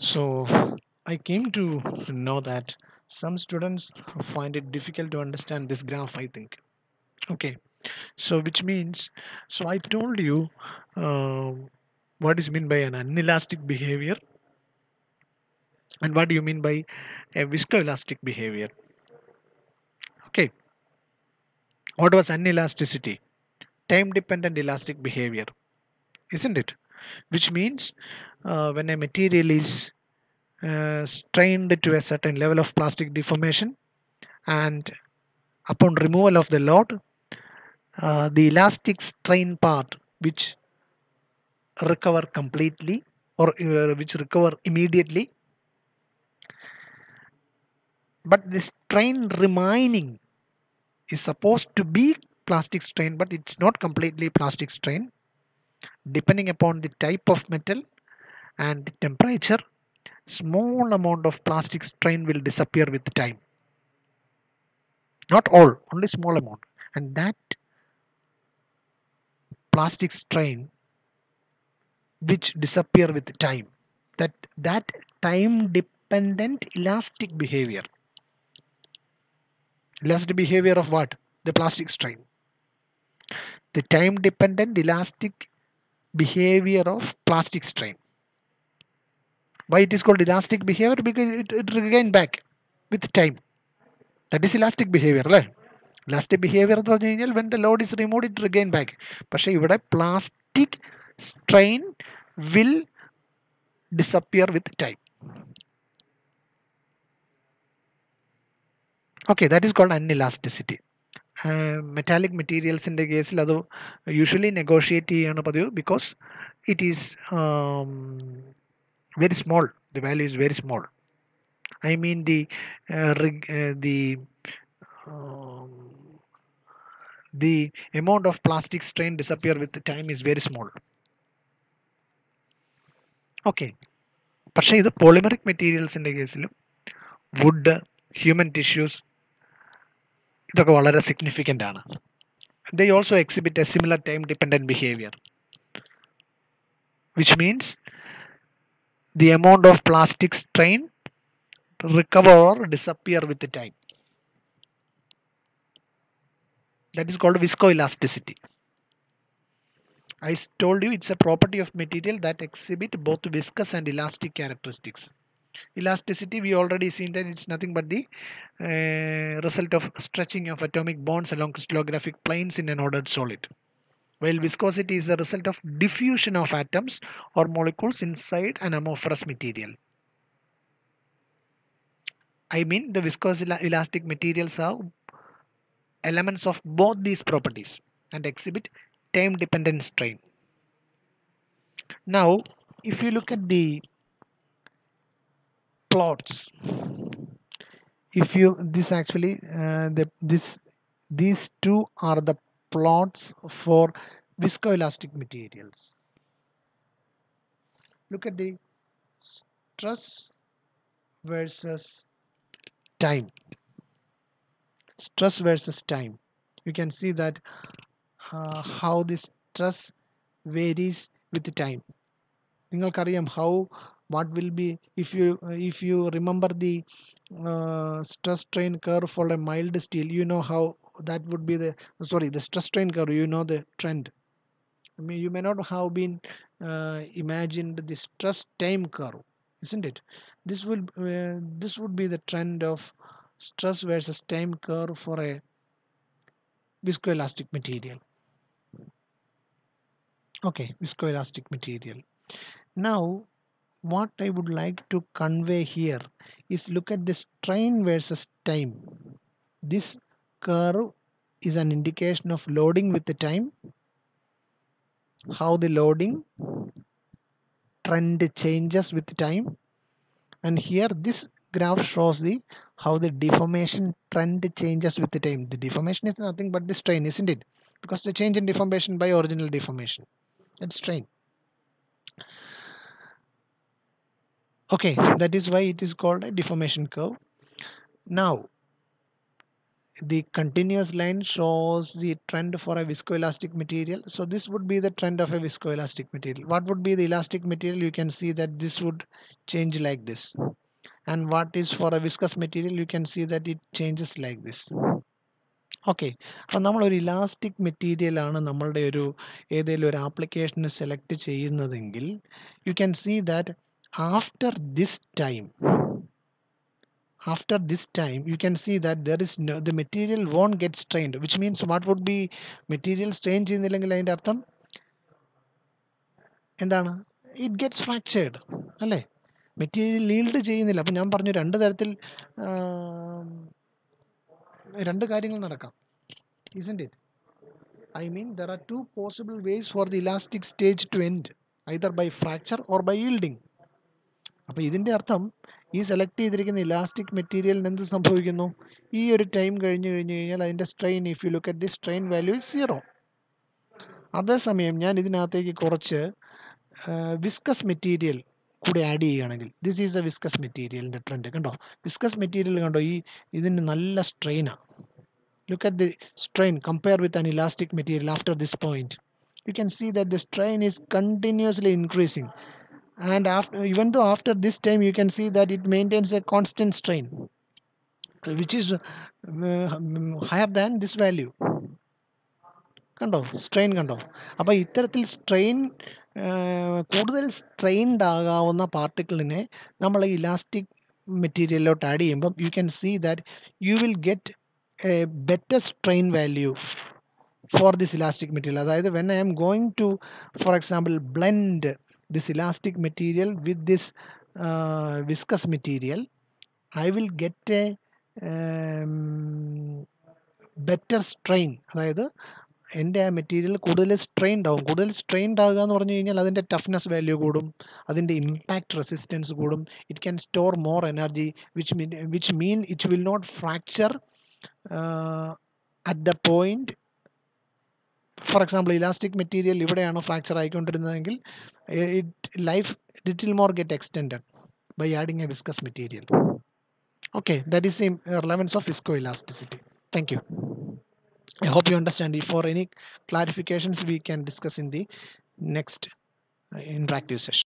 So I came to know that some students find it difficult to understand this graph, I think. Okay, so which means, so I told you uh, what is meant by an anelastic behavior and what do you mean by a viscoelastic behavior. Okay, what was anelasticity? Time dependent elastic behavior, isn't it? Which means uh, when a material is uh, strained to a certain level of plastic deformation and upon removal of the load uh, the elastic strain part which recover completely or uh, which recover immediately. But the strain remaining is supposed to be plastic strain but it's not completely plastic strain depending upon the type of metal and the temperature small amount of plastic strain will disappear with time. Not all only small amount. And that plastic strain which disappear with time. That that time dependent elastic behavior. Elastic behavior of what? The plastic strain. The time dependent elastic behavior of plastic strain why it is called elastic behavior because it, it regain back with time that is elastic behavior അല്ലേ elastic behaviour എന്ന് പറഞ്ഞു കഴിഞ്ഞാൽ when the Lord is remove it regain back പക്ഷേ ഇവിടെ plastic strain will disappear with time okay that is called അൺഇലാസ്റ്റിസിറ്റി metallic മെറ്റീരിയൽസിൻ്റെ കേസിൽ അത് usually negotiate ചെയ്യാണ് പതിവ് because it is very small the value is very small i mean the uh, rig- uh, the um, the amount of plastic strain disappear with the time is very small okay പക്ഷേ ഇത് polymeric മെറ്റീരിയൽസിൻ്റെ കേസിലും would human tissues ഇതൊക്കെ വളരെ significant ആണ് they also exhibit a similar time dependent behaviour which means the amount of plastic strain recover or disappear with the time. That is called viscoelasticity. I s- told you it's a property of material that exhibit both viscous and elastic characteristics. Elasticity, we already seen that it's nothing but the uh, result of stretching of atomic bonds along crystallographic planes in an ordered solid while viscosity is the result of diffusion of atoms or molecules inside an amorphous material. I mean the viscous elastic materials have elements of both these properties and exhibit time dependent strain. Now if you look at the plots if you this actually uh, the this these two are the plots for viscoelastic materials look at the stress versus time stress versus time you can see that uh, how the stress varies with the time നിങ്ങൾക്കറിയാം how what will be if you if you remember the uh, stress strain curve for a mild steel you know how that would be the sorry the stress strain curve you know the trend. I mean you may not have been uh, imagined the stress time curve isn't it? This will uh, this would be the trend of stress versus time curve for a viscoelastic material. Okay viscoelastic material. Now what I would like to convey here is look at the strain versus time. This curve is an indication of loading with the time, how the loading trend changes with time and here this graph shows the how the deformation trend changes with the time. The deformation is nothing but the strain isn't it? Because the change in deformation by original deformation. That's strain okay that is why it is called a deformation curve now the continuous line shows the trend for a viscoelastic material so this would be the trend of a viscoelastic material what would be the elastic material you can see that this would change like this and what is for a viscous material you can see that it changes like this okay അപ്പം നമ്മളൊരു elastic material ആണ് നമ്മളുടെ ഒരു ഏതെങ്കിലും ഒരു ആപ്ലിക്കേഷന് select ചെയ്യുന്നതെങ്കിൽ U can see that After this time after this time you can see that there is no the material won't get strained which means what would be material strain ചെയ്യുന്നില്ലെങ്കിൽ അതിന്റെ അർത്ഥം എന്താണ് ഇറ്റ് ഗെറ്റ്സ് ഫ്രാക്ചേർഡ് അല്ലേ material ലീൽഡ് ചെയ്യുന്നില്ല അപ്പം ഞാൻ പറഞ്ഞു രണ്ട് തരത്തിൽ രണ്ട് കാര്യങ്ങൾ നടക്കാം isn't it I mean there are two possible ways for the elastic stage to end either by fracture or by yielding അപ്പോൾ ഇതിന്റെ അർത്ഥം ഈ സെലക്ട് ചെയ്തിരിക്കുന്ന ഇലാസ്റ്റിക് മെറ്റീരിയലിന് എന്ത് സംഭവിക്കുന്നു? ഈ ഒരു ടൈം കഴിഞ്ഞ് കഴിഞ്ഞ് കഴിഞ്ഞാൽ അതിന്റെ strain if you look at the strain value is zero അതേസമയം ഞാൻ ഇതിനകത്തേക്ക് കുറച്ച് വിസ്കസ് മെറ്റീരിയൽ കൂടെ ആഡ് ചെയ്യുകയാണെങ്കിൽ ദിസ് ഈസ് എ വിസ്കസ് മെറ്റീരിയലിന്റെ ട്രെൻഡ് കണ്ടോ? വിസ്കസ് മെറ്റീരിയൽ കണ്ടോ? ഈ ഇതിന് നല്ല സ്ട്രെയിനാണ് look at the strain compare with an elastic material after this point you can see that the strain is continuously increasing. and after even though after this time you can see that it maintains a constant strain uh, which is uh, higher than this value കണ്ടോ strain കണ്ടോ അപ്പോൾ ഇത്തരത്തിൽ strain കൂടുതൽ strained ആകാവുന്ന പാർട്ടിക്കിളിനെ നമ്മൾ elastic മെറ്റീരിയലിലോട്ട് add ചെയ്യുമ്പം you can see that you will get a better strain value for this elastic material അതായത് when I am going to for example blend this elastic material with this uh, viscous material I will get a um, better strain. അതായത് എന്റെ ആ material കൂടുതൽ strained ആവും. കൂടുതൽ strained ആകുക എന്ന് പറഞ്ഞു കഴിഞ്ഞാൽ അതിന്റെ ടഫ്നെസ് വാല്യൂ കൂടും. അതിന്റെ ഇമ്പാക്റ്റ് റെസിസ്റ്റൻസ് കൂടും. It can store more energy which mean which mean it will not fracture at the point for example elastic material ഇവിടെയാണ് fracture ആയിക്കൊണ്ടിരുന്നതെങ്കിൽ it life little more get extend by adding a viscous material okay that is the relevance of visco elasticity thank you I hope you understand. If any clarifications, we can discuss in the next uh, interactive session.